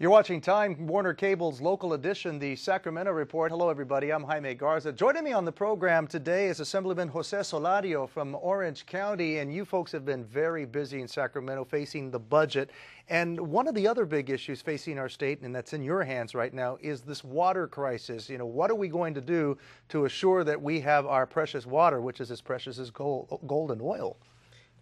You're watching Time Warner Cable's local edition, the Sacramento Report. Hello, everybody. I'm Jaime Garza. Joining me on the program today is Assemblyman Jose Solorio from Orange County, and you folks have been very busy in Sacramento facing the budget. And one of the other big issues facing our state, and that's in your hands right now, is this water crisis. You know, what are we going to do to assure that we have our precious water, which is as precious as gold, gold and oil?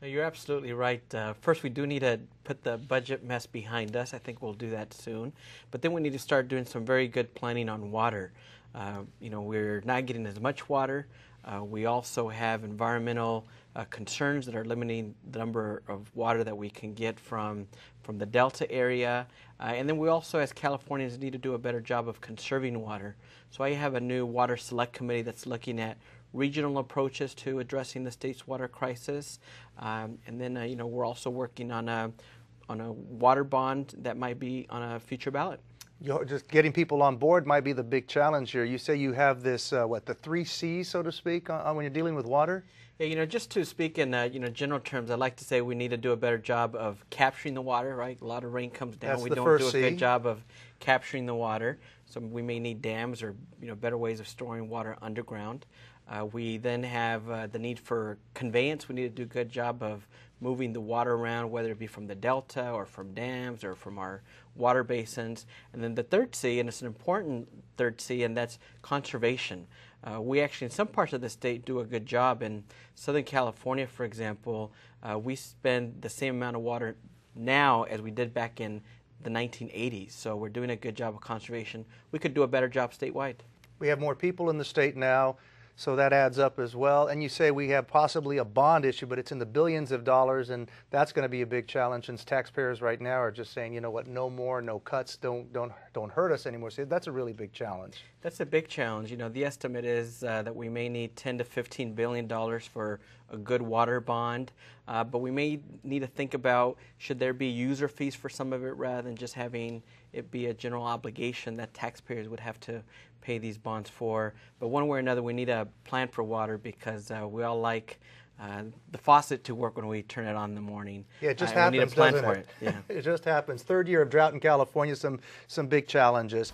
You're absolutely right. Uh, first, we do need to put the budget mess behind us. I think we'll do that soon. But then we need to start doing some very good planning on water. Uh, you know, we're not getting as much water. Uh, we also have environmental uh, concerns that are limiting the number of water that we can get from from the Delta area. Uh, and then we also, as Californians, need to do a better job of conserving water. So I have a new water select committee that's looking at regional approaches to addressing the state's water crisis. Um, and then, uh, you know, we're also working on a, on a water bond that might be on a future ballot. You're just getting people on board might be the big challenge here. You say you have this, uh, what, the three C's, so to speak, on, on when you're dealing with water? Yeah, you know, just to speak in uh, you know general terms, I'd like to say we need to do a better job of capturing the water. Right, a lot of rain comes down. That's we don't do a C. good job of capturing the water, so we may need dams or you know better ways of storing water underground. Uh, we then have uh, the need for conveyance. We need to do a good job of moving the water around, whether it be from the delta or from dams or from our water basins. And then the third C, and it's an important third C, and that's conservation. Uh, we actually, in some parts of the state, do a good job. In Southern California, for example, uh, we spend the same amount of water now as we did back in the 1980s. So we're doing a good job of conservation. We could do a better job statewide. We have more people in the state now. So that adds up as well. And you say we have possibly a bond issue, but it's in the billions of dollars, and that's going to be a big challenge. Since taxpayers right now are just saying, you know what, no more, no cuts, don't don't don't hurt us anymore. So that's a really big challenge. That's a big challenge. You know, the estimate is uh, that we may need 10 to 15 billion dollars for a good water bond, uh, but we may need to think about should there be user fees for some of it rather than just having it be a general obligation that taxpayers would have to pay these bonds for. But one way or another, we need a plan for water because uh, we all like uh, the faucet to work when we turn it on in the morning. Yeah, it just uh, happens, we need a plan for it? it. Yeah. it just happens. Third year of drought in California, some some big challenges.